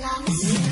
Love.